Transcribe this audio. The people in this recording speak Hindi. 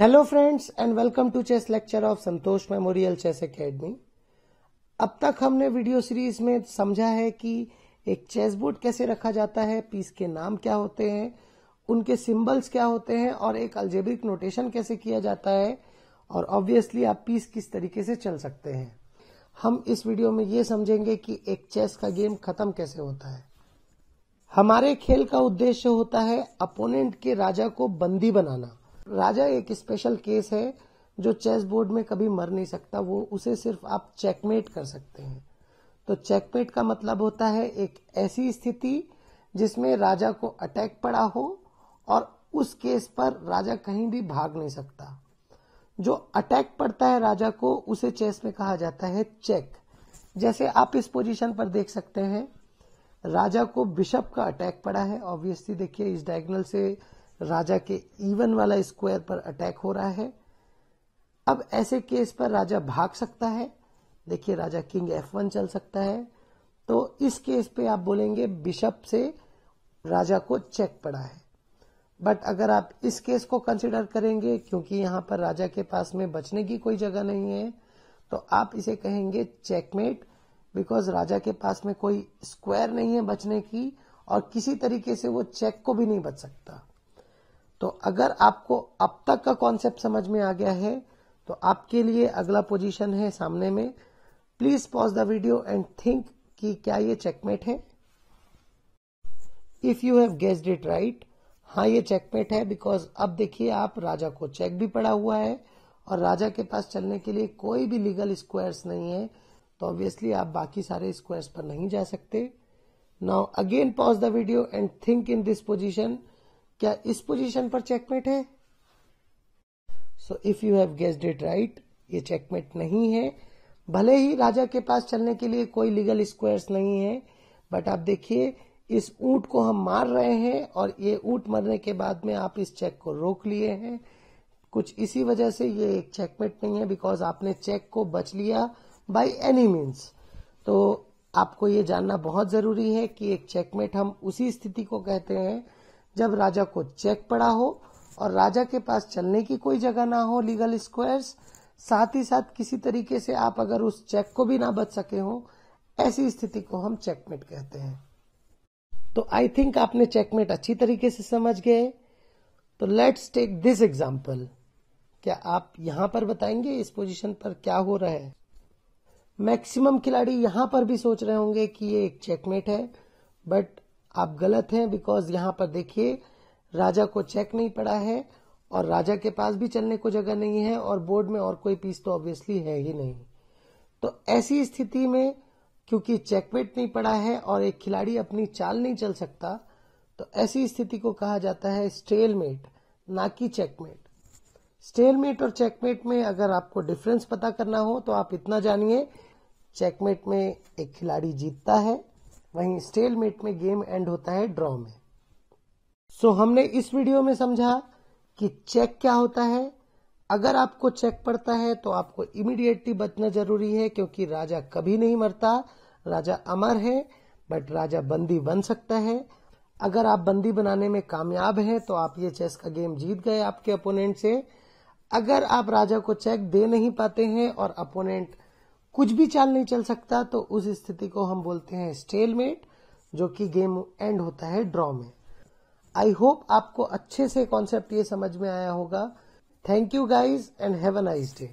Hello friends and welcome to chess lecture of Santosh memorial chess academy अब तक हमने वीडियो सीरीज़ में समझा है कि एक चेस बोर्ड कैसे रखा जाता है पीस के नाम क्या होते हैं, उनके सिंबल्स क्या होते हैं, और एक अल्जेब्रिक नोटेशन कैसे किया जाता है, और ऑब्वियसली आप पीस किस तरीके से चल सकते हैं। हम इस वीडियो में ये समझेंगे कि एक चेस का गेम खत्म कैसे होता है। हमारे खेल का उद्देश्य होता है अपोनेंट के राजा को बंदी बनाना। राजा एक स्पेशल केस है जो चेस बोर्ड में कभी मर नहीं सकता, वो उसे सिर्फ़ आप चेकमेट कर सकते हैं। तो चेकमेट का मतलब होता है एक ऐसी स्थिति जिसमें राजा को अटैक पड़ा हो और उस केस पर राजा कहीं भी भाग नहीं सकता। जो अटैक पड़ता है राजा को, उसे चेस में कहा जाता है चेक जैसे आप इस पोजीशन पर देख सकते हैं, राजा को बिशप का अटैक पड़ा है। ऑब्वियसली देखिए, इस डायगोनल से राजा के इवन वाला स्क्वायर पर अटैक हो रहा है। अब ऐसे केस पर राजा भाग सकता है। देखिए, राजा किंग एफ़ वन चल सकता है। तो इस केस पे आप बोलेंगे बिशप से राजा को चेक पड़ा है। बट अगर आप इस केस को कंसिडर करेंगे, क्योंकि यहाँ पर राजा के पास में बचने की कोई जगह नहीं है तो आप इसे कहेंगे चेकमेट बिकॉज़ राजा के पास में कोई स्क्वायर नहीं है बचने की, और किसी तरीके से वो चेक को भी नहीं बच सकता। तो अगर आपको अब तक का कॉन्सेप्ट समझ में आ गया है तो आपके लिए अगला पोजीशन है सामने में। Please pause the video and think कि क्या ये चेकमेट है। If you have guessed it right हाँ ये चेकमेट है बिकॉज़ अब देखिए आप राजा को चेक भी पड़ा हुआ है और राजा के पास चलने के लिए कोई भी लीगल स्क्वायर्स नहीं है तो ऑब्वियसली आप बाकी सारे स्क्वायर्स पर नहीं जा सकते। Now again pause the video and think in this position क्या इस पोजीशन पर चेकमेट है? So if you have guessed it right ये चेकमेट नहीं है। भले ही राजा के पास चलने के लिए कोई लीगल स्क्वायर्स नहीं है बट आप देखिए, इस ऊँट को हम मार रहे हैं और ये ऊँट मरने के बाद में आप इस चेक को रोक लिए हैं। कुछ इसी वजह से ये एक चेकमेट नहीं है बिकॉज़ आपने चेक को बच लिया बाय एनी मीन्स तो आपको ये जानना बहुत ज़रूरी है कि एक चेकमेट हम उसी स्थिति को कहते हैं जब राजा को चेक पड़ा हो और राजा के पास चलने की कोई जगह ना हो लीगल स्क्वायर्स, साथ ही साथ किसी तरीके से आप अगर उस चेक को भी ना बच सके हो, ऐसी स्थिति को हम चेकमेट कहते हैं। तो आई थिंक आपने चेकमेट अच्छी तरीके से समझ गए। तो लेट्स टेक दिस एग्ज़ाम्पल क्या आप यहाँ पर बताएँगे इस पोजीशन पर क्या हो रहा है? मैक्सिमम खिलाड़ी यहाँ पर भी सोच रहे होंगे कि ये एक चेकमेट है बट आप गलत हैं बिकॉज़ यहाँ पर देखिए, राजा को चेक नहीं पड़ा है और राजा के पास भी चलने को जगह नहीं है और बोर्ड में और कोई पीस तो ऑब्वियसली है ही नहीं। तो ऐसी स्थिति में क्योंकि चेकमेट नहीं पड़ा है और एक खिलाड़ी अपनी चाल नहीं चल सकता तो ऐसी स्थिति को कहा जाता है स्टेलमेट ना कि चेकमेट स्टेलमेट और चेकमेट में अगर आपको डिफरेंस पता करना हो तो आप इतना जानिए चेकमेट में एक खिलाड़ी जीतता है। वहीं स्टेलमेट में गेम एंड होता है ड्रॉ में। सो so, हमने इस वीडियो में समझा कि चेक क्या होता है। अगर आपको चेक पड़ता है तो आपको इमीडिएटली बचना ज़रूरी है क्योंकि राजा कभी नहीं मरता। राजा अमर है बट राजा बंदी बन सकता है। अगर आप बंदी बनाने में कामयाब हैं तो आप ये चेस का गेम जीत गए आपके अपोनेंट से। अगर आप राजा को चेक दे नहीं पाते हैं और अपोनेंट कुछ भी चाल नहीं चल सकता तो उस स्थिति को हम बोलते हैं स्टेलमेट जो कि गेम एंड होता है ड्रॉ में। आई होप आपको अच्छे से कॉन्सेप्ट ये समझ में आया होगा। Thank you guys and have a nice day